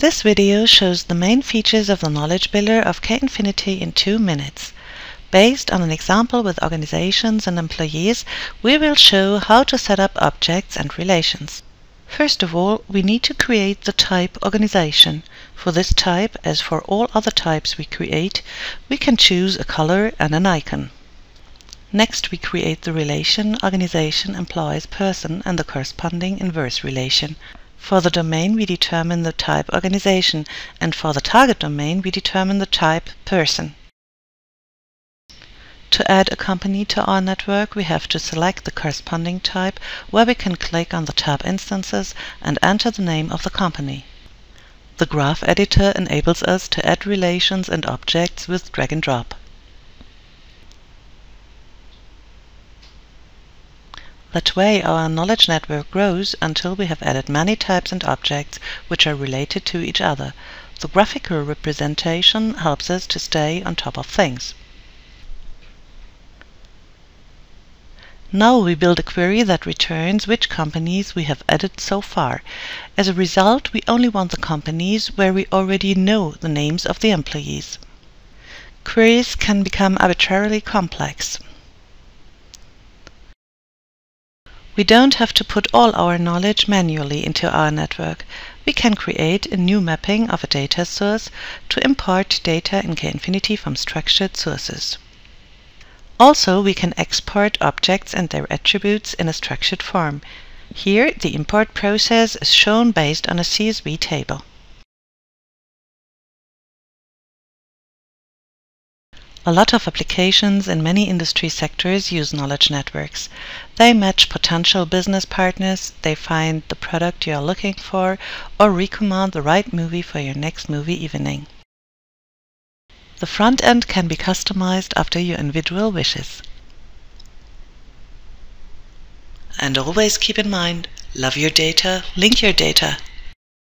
This video shows the main features of the Knowledge Builder of K-Infinity in two minutes. Based on an example with organizations and employees, we will show how to set up objects and relations. First of all, we need to create the type organization. For this type, as for all other types we create, we can choose a color and an icon. Next, we create the relation organization employs person and the corresponding inverse relation. For the domain, we determine the type organization, and for the target domain, we determine the type person. To add a company to our network, we have to select the corresponding type, where we can click on the tab instances and enter the name of the company. The graph editor enables us to add relations and objects with drag and drop. That way our knowledge network grows until we have added many types and objects which are related to each other. The graphical representation helps us to stay on top of things. Now we build a query that returns which companies we have added so far. As a result, we only want the companies where we already know the names of the employees. Queries can become arbitrarily complex. We don't have to put all our knowledge manually into our network. We can create a new mapping of a data source to import data in K-Infinity from structured sources. Also, we can export objects and their attributes in a structured form. Here, the import process is shown based on a CSV table. A lot of applications in many industry sectors use knowledge networks. They match potential business partners, they find the product you are looking for, or recommend the right movie for your next movie evening. The front end can be customized after your individual wishes. And always keep in mind, love your data, link your data.